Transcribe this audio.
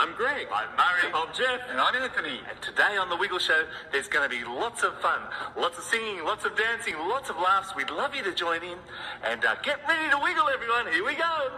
I'm Greg. I'm Murray. I'm Jeff. And I'm Anthony. And today on The Wiggle Show, there's going to be lots of fun, lots of singing, lots of dancing, lots of laughs. We'd love you to join in. And uh, get ready to wiggle, everyone. Here we go.